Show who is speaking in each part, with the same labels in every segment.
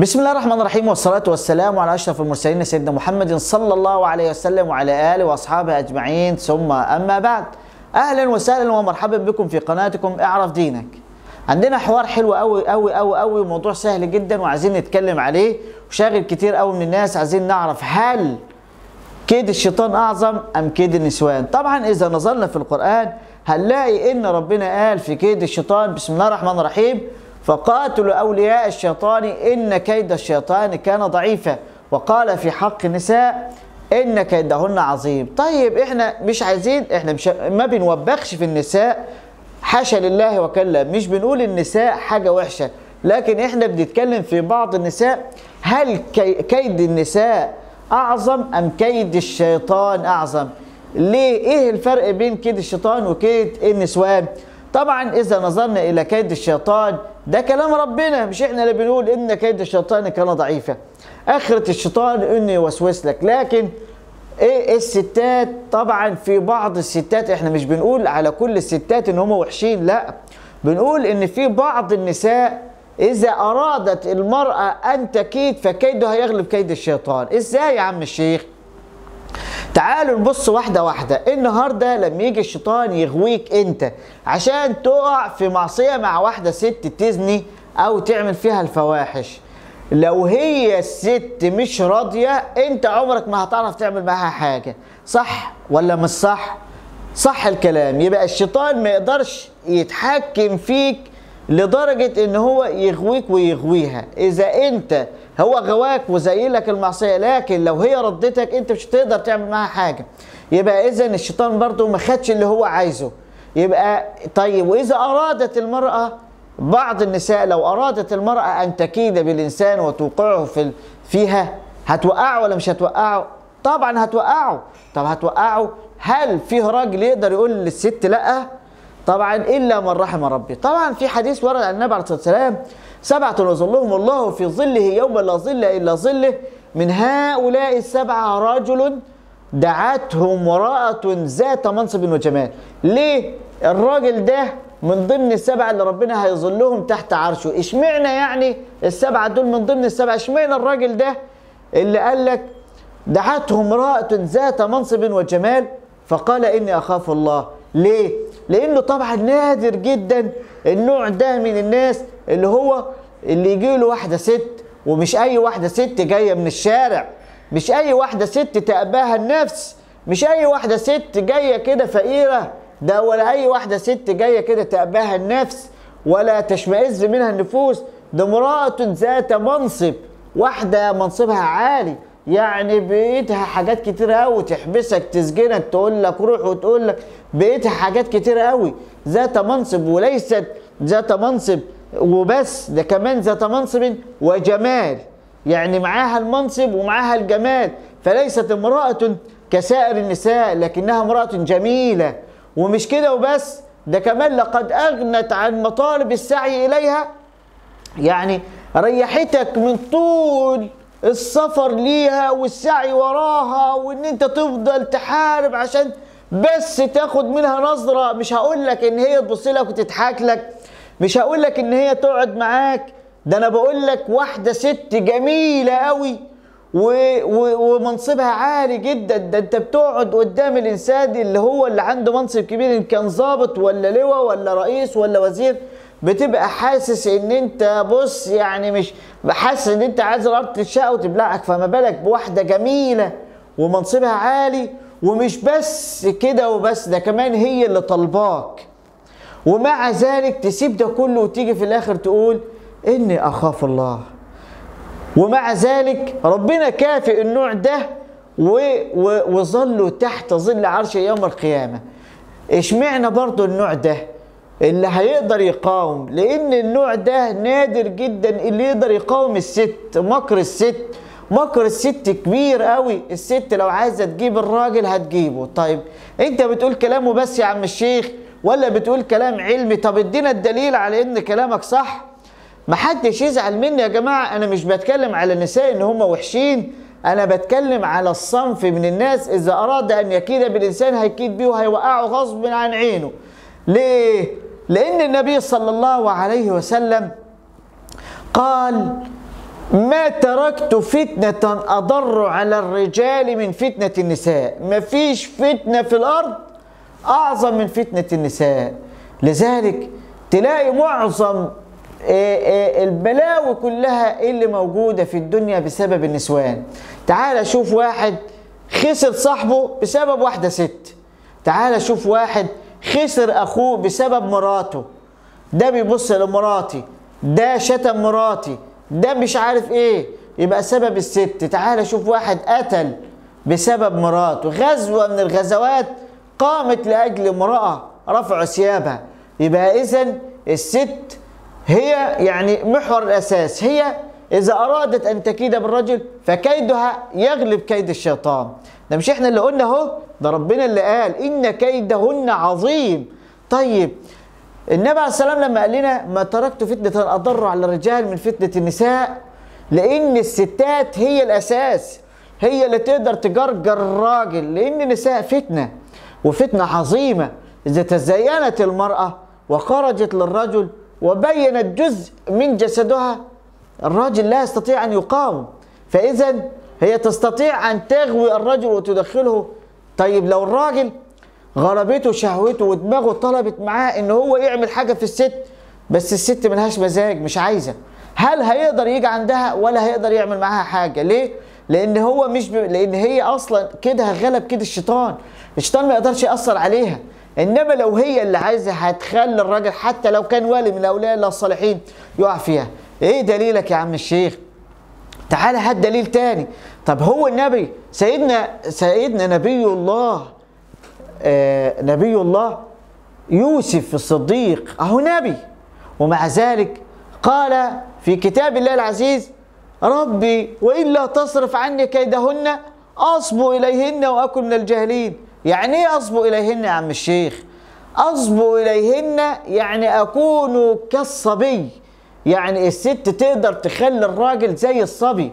Speaker 1: بسم الله الرحمن الرحيم والصلاة والسلام على أشرف المرسلين سيدنا محمد صلى الله عليه وسلم وعلى آله وأصحابه أجمعين. ثم أما بعد أهلا وسهلا ومرحبا بكم في قناتكم إعرف دينك. عندنا حوار حلو قوي قوي قوي قوي موضوع سهل جدا وعايزين نتكلم عليه وشاغل كتير قوي من الناس عايزين نعرف هل كيد الشيطان أعظم أم كيد النسوان. طبعا إذا نظرنا في القرآن هنلاقي إن ربنا قال في كيد الشيطان بسم الله الرحمن الرحيم فقاتلوا أولياء الشيطان إن كيد الشيطان كان ضعيفا. وقال في حق النساء إن كيدهن عظيم. طيب إحنا مش عايزين إحنا مش ما بنوبخش في النساء حاشا لله وكلا. مش بنقول النساء حاجة وحشة لكن إحنا بنتكلم في بعض النساء هل كي كيد النساء أعظم أم كيد الشيطان أعظم؟ ليه؟ إيه الفرق بين كيد الشيطان وكيد النسوان؟ طبعا إذا نظرنا إلى كيد الشيطان ده كلام ربنا. مش إحنا اللي بنقول إن كيد الشيطان كان ضعيفا. آخرة الشيطان إنه يوسوس لك. لكن إيه الستات؟ طبعا في بعض الستات إحنا مش بنقول على كل الستات إن هم وحشين لا. بنقول إن في بعض النساء إذا أرادت المرأة أن تكيد فكيدها يغلب كيد الشيطان. إزاي يا عم الشيخ؟ تعالوا نبص واحدة واحدة. النهاردة لما يجي الشيطان يغويك انت عشان تقع في معصية مع واحدة ست تزني أو تعمل فيها الفواحش. لو هي الست مش راضية انت عمرك ما هتعرف تعمل معاها حاجة. صح ولا مش صح؟ صح الكلام. يبقى الشيطان ما يقدرش يتحكم فيك لدرجة ان هو يغويك ويغويها. إذا انت هو غواك وزيلك المعصية لكن لو هي ردتك أنت مش هتقدر تعمل معاها حاجة. يبقى اذا الشيطان برضو ما خدش اللي هو عايزه. يبقى طيب وإذا أرادت المرأة بعض النساء لو أرادت المرأة أن تكيد بالإنسان وتوقعه في فيها هتوقعه ولا مش هتوقعه؟ طبعا هتوقعه. طب هتوقعه؟ هل فيه راجل يقدر يقول للست لأ؟ طبعا إلا من رحم ربي. طبعا في حديث ورد عن النبي عليه الصلاة والسلام سبعة يظلهم الله في ظله يوم لا ظل إلا ظله. من هؤلاء السبعة رجل دعته امرأة ذات منصب وجمال. ليه؟ الراجل ده من ضمن السبعة اللي ربنا هيظلهم تحت عرشه. اشمعنى يعني السبعة دول من ضمن السبعة؟ اشمعنى الراجل ده اللي قال لك دعته امرأة ذات منصب وجمال؟ فقال إني أخاف الله. ليه؟ لأنه طبعا نادر جدا النوع ده من الناس اللي هو اللي يجي له واحدة ست ومش أي واحدة ست جاية من الشارع مش أي واحدة ست تأباها النفس مش أي واحدة ست جاية كده فقيرة ده ولا أي واحدة ست جاية كده تأباها النفس ولا تشمئز منها النفوس ده امرأة ذات منصب واحدة منصبها عالي. يعني بقيتها حاجات كتير قوي تحبسك تسجنك تقول لك روح وتقول لك بقيتها حاجات كتير قوي. ذات منصب وليست ذات منصب وبس ده كمان ذات منصب وجمال. يعني معاها المنصب ومعاها الجمال. فليست امرأة كسائر النساء لكنها امرأة جميلة. ومش كده وبس ده كمان لقد أغنت عن مطالب السعي إليها. يعني ريحتك من طول السفر ليها والسعي وراها وإن أنت تفضل تحارب عشان بس تاخد منها نظرة. مش هقول لك إن هي تبص لك وتضحك لك. مش هقول لك إن هي تقعد معاك. ده أنا بقول لك واحدة ست جميلة قوي و... و... ومنصبها عالي جدا. ده أنت بتقعد قدام الإنسان اللي هو اللي عنده منصب كبير إن كان ضابط ولا لواء ولا رئيس ولا وزير. بتبقى حاسس إن أنت بص يعني مش حاسس إن أنت عايز الأرض تتشق وتبلعك. فما بالك بواحدة جميلة ومنصبها عالي ومش بس كده وبس ده كمان هي اللي طالباك ومع ذلك تسيب ده كله وتيجي في الآخر تقول إني أخاف الله. ومع ذلك ربنا كافئ النوع ده وظلوا تحت ظل عرش يوم القيامة. إشمعنى برضو النوع ده؟ اللي هيقدر يقاوم لأن النوع ده نادر جدا اللي يقدر يقاوم الست. مكر الست مكر الست كبير قوي. الست لو عايزة تجيب الراجل هتجيبه. طيب أنت بتقول كلامه بس يا عم الشيخ ولا بتقول كلام علمي؟ طب ادينا الدليل على إن كلامك صح. محدش يزعل مني يا جماعة أنا مش بتكلم على النساء إن هم وحشين. أنا بتكلم على الصنف من الناس. إذا أراد أن يكيد بالإنسان هيكيد بيه وهيوقعه غصب عن عينه. ليه؟ لأن النبي صلى الله عليه وسلم قال ما تركت فتنة أضر على الرجال من فتنة النساء. مفيش فتنة في الأرض أعظم من فتنة النساء. لذلك تلاقي معظم البلاوي كلها اللي موجودة في الدنيا بسبب النسوان. تعال شوف واحد خسر صاحبه بسبب واحدة ست. تعال شوف واحد خسر أخوه بسبب مراته. ده بيبص لمراتي. ده شتم مراتي. ده مش عارف إيه. يبقى سبب الست. تعال شوف واحد قتل بسبب مراته. غزوة من الغزوات قامت لأجل امرأة رفع ثيابها. يبقى إذا الست هي يعني محور الأساس. هي إذا أرادت أن تكيد بالرجل فكيدها يغلب كيد الشيطان. ده مش إحنا اللي قلنا أهو ده ربنا اللي قال إن كيدهن عظيم. طيب النبي عليه السلام لما قال لنا ما تركت فتنة أضر على الرجال من فتنة النساء لأن الستات هي الأساس هي اللي تقدر تجرجر الراجل لأن النساء فتنة وفتنة عظيمة. إذا تزينت المرأة وخرجت للرجل وبينت جزء من جسدها الراجل لا يستطيع أن يقاوم. فإذا هي تستطيع أن تغوي الرجل وتدخله. طيب لو الراجل غلبته شهوته ودماغه طلبت معاه إن هو يعمل حاجة في الست بس الست ملهاش مزاج مش عايزة هل هيقدر يجي عندها ولا هيقدر يعمل معاها حاجة؟ ليه؟ لأن هو مش ب... لأن هي أصلا كده غلب كده الشيطان. الشيطان ما يقدرش يأثر عليها. إنما لو هي اللي عايزة هتخلي الراجل حتى لو كان والي من اولياء الله الصالحين يقع فيها. إيه دليلك يا عم الشيخ؟ تعال هات دليل تاني. طب هو النبي سيدنا سيدنا نبي الله آه نبي الله يوسف الصديق أهو نبي. ومع ذلك قال في كتاب الله العزيز ربي والا تصرف عني كيدهن أصبو إليهن واكن من الجاهلين. يعني إيه أصبو إليهن يا عم الشيخ؟ أصبو إليهن يعني اكون كالصبي. يعني الست تقدر تخلي الراجل زي الصبي.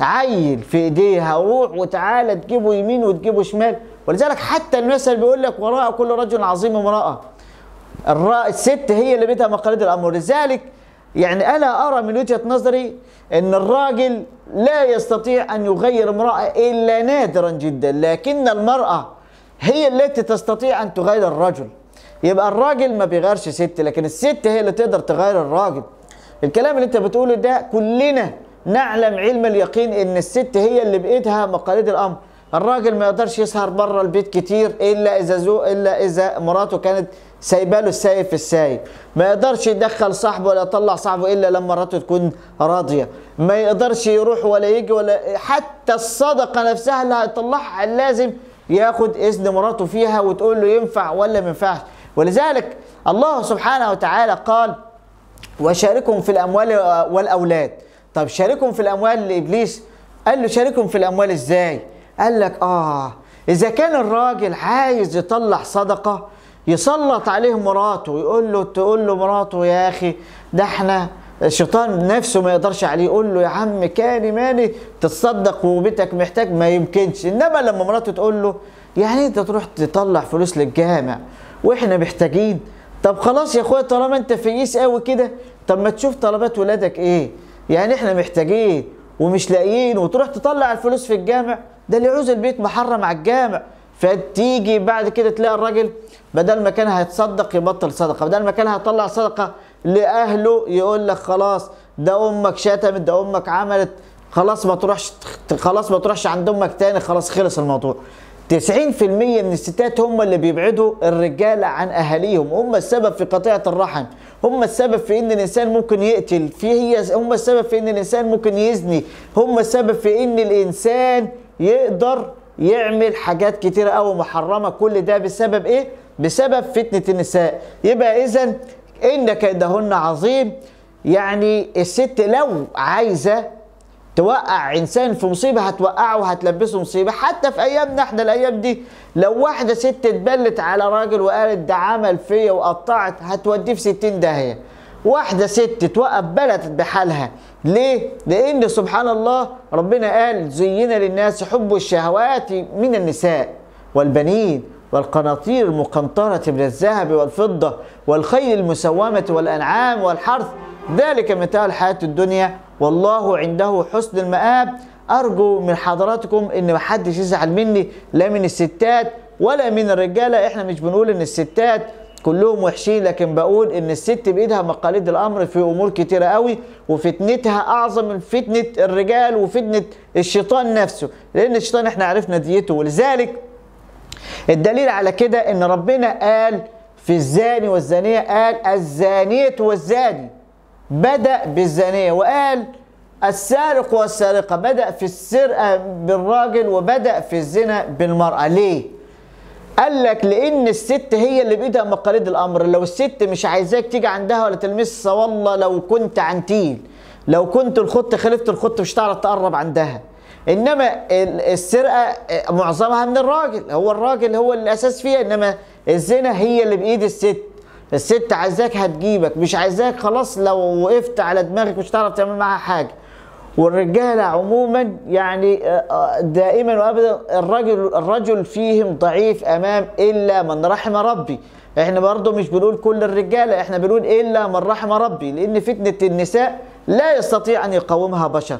Speaker 1: عيل في ايديها روح وتعالى تجيبه يمين وتجيبه شمال. ولذلك حتى المثل بيقول لك وراء كل رجل عظيم امرأة. الست هي اللي بيتها مقاليد الأمر. لذلك يعني أنا أرى من وجهة نظري إن الراجل لا يستطيع أن يغير امرأة إلا نادرا جدا. لكن المرأة هي التي تستطيع أن تغير الرجل. يبقى الراجل ما بيغيرش ست لكن الست هي اللي تقدر تغير الراجل. الكلام اللي انت بتقوله ده كلنا نعلم علم اليقين إن الست هي اللي بإيدها مقاليد الأمر. الراجل ما يقدرش يسهر بره البيت كتير إلا إذا زو إلا إذا مراته كانت سايبة له السايب في السايب ما يقدرش يدخل صاحبه ولا يطلع صاحبه إلا لما مراته تكون راضية. ما يقدرش يروح ولا يجي ولا حتى الصدقة نفسها اللي هيطلعها لازم ياخد إذن مراته فيها وتقول له ينفع ولا ما ينفعش. ولذلك الله سبحانه وتعالى قال وشاركهم في الأموال والأولاد. طب شاركهم في الأموال لإبليس؟ قال له شاركهم في الأموال إزاي؟ قال لك آه إذا كان الراجل عايز يطلع صدقة يسلط عليه مراته يقول له تقول له مراته يا أخي ده إحنا الشيطان نفسه ما يقدرش عليه. يقول له يا عم كاني ماني تتصدق وبيتك محتاج؟ ما يمكنش. إنما لما مراته تقول له يعني أنت تروح تطلع فلوس للجامع وإحنا محتاجين طب خلاص يا اخويا طالما انت فييس قوي كده طب ما تشوف طلبات ولادك إيه؟ يعني إحنا محتاجين ومش لاقيين وتروح تطلع الفلوس في الجامع. ده اللي يعوز البيت محرم على الجامع. فتيجي بعد كده تلاقي الراجل بدل ما كان هيتصدق يبطل صدقة بدل ما كان هيطلع صدقة لأهله يقول لك خلاص ده أمك شتمت ده أمك عملت خلاص ما تروحش خلاص ما تروحش عند أمك تاني خلاص خلص الموضوع. 90% من الستات هم اللي بيبعدوا الرجاله عن أهاليهم. هم السبب في قطيعة الرحم. هم السبب في إن الإنسان ممكن يقتل. في هي هم السبب في إن الإنسان ممكن يزني. هم السبب في إن الإنسان يقدر يعمل حاجات كتيرة قوي محرمة. كل ده بسبب إيه؟ بسبب فتنة النساء. يبقى إذا ان كيدهن عظيم. يعني الست لو عايزة توقع إنسان في مصيبة هتوقعه وهتلبسه مصيبة. حتى في أيامنا إحنا الأيام دي لو واحدة ست اتبلت على راجل وقالت ده عمل فيا وقطعت هتوديه في 60 داهية. واحدة ست توقف بلد بحالها. ليه؟ لأن سبحان الله ربنا قال زين للناس حب الشهوات من النساء والبنين والقناطير المقنطرة من الذهب والفضة والخيل المسومة والأنعام والحرث. ذلك متاع الحياة الدنيا. والله عنده حسن المآب. أرجو من حضراتكم إن محدش يزعل مني لا من الستات ولا من الرجالة. إحنا مش بنقول إن الستات كلهم وحشين لكن بقول إن الست بإيدها مقاليد الأمر في أمور كتيرة قوي وفتنتها أعظم من فتنة الرجال وفتنة الشيطان نفسه. لأن الشيطان إحنا عرفنا ديته ولذلك الدليل على كده إن ربنا قال في الزاني والزانية قال الزانية والزاني. بدأ بالزانية وقال السارق والسارقة بدأ في السرقة بالراجل وبدأ في الزنا بالمرأة. ليه؟ قال لك لأن الست هي اللي بإيدها مقاليد الأمر. لو الست مش عايزاك تيجي عندها ولا تلمسها والله لو كنت عنتيل لو كنت الخط خلفت الخط مش هتعرف تقرب عندها. إنما السرقة معظمها من الراجل هو الراجل هو الأساس فيها إنما الزنا هي اللي بإيد الست. الست عايزاك هتجيبك مش عايزاك خلاص لو وقفت على دماغك مش هتعرف تعمل معاها حاجة. والرجاله عموما يعني دائما وابدا الرجل الرجل فيهم ضعيف أمام إلا من رحم ربي. إحنا برضو مش بنقول كل الرجاله إحنا بنقول إلا من رحم ربي لأن فتنة النساء لا يستطيع أن يقاومها بشر.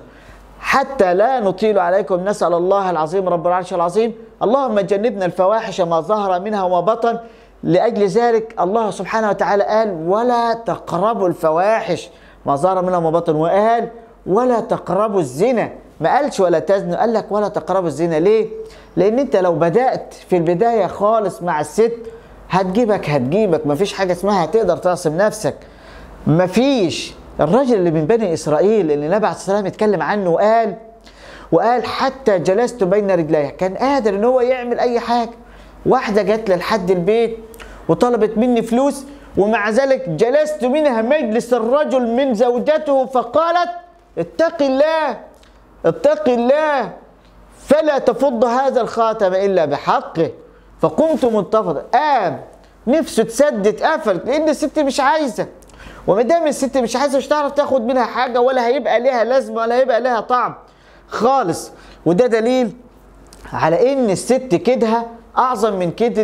Speaker 1: حتى لا نطيل عليكم نسأل الله العظيم رب العرش العظيم. اللهم جنبنا الفواحش ما ظهر منها وما بطن لأجل ذلك الله سبحانه وتعالى قال ولا تقربوا الفواحش. ما ظهر منها وما بطن وقال ولا تقربوا الزنا. ما قالش ولا تزنوا قال لك ولا تقربوا الزنا. ليه؟ لأن أنت لو بدأت في البداية خالص مع الست هتجيبك هتجيبك. مفيش حاجة اسمها هتقدر تعصم نفسك. مفيش الرجل اللي من بني إسرائيل اللي النبي عليه والسلام اتكلم عنه وقال وقال حتى جلست بين رجليه كان قادر إن هو يعمل أي حاجة. واحدة جت لحد البيت وطلبت مني فلوس ومع ذلك جلست منها مجلس الرجل من زوجته فقالت اتق الله اتق الله فلا تفض هذا الخاتم إلا بحقه. فقمت منتفضا قام نفسه تسدد قفلت لأن الست مش عايزة. وما دام الست مش عايزة مش هتعرف تاخد منها حاجة ولا هيبقى ليها لازمة ولا هيبقى ليها طعم. خالص. وده دليل على إن الست كدها أعظم من كيد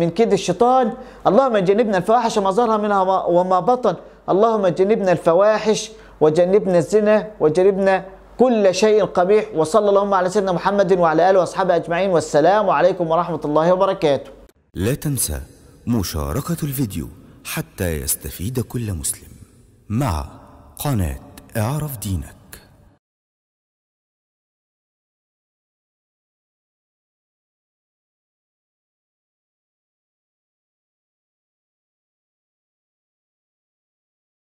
Speaker 1: من كيد الشيطان. اللهم جنبنا الفواحش ما ظهر منها وما بطن. اللهم جنبنا الفواحش وجنبنا الزنا وجنبنا كل شيء قبيح. وصلى اللهم على سيدنا محمد وعلى آله وأصحابه أجمعين. والسلام عليكم ورحمة الله وبركاته.
Speaker 2: لا تنسى مشاركة الفيديو حتى يستفيد كل مسلم. مع قناة اعرف دينك.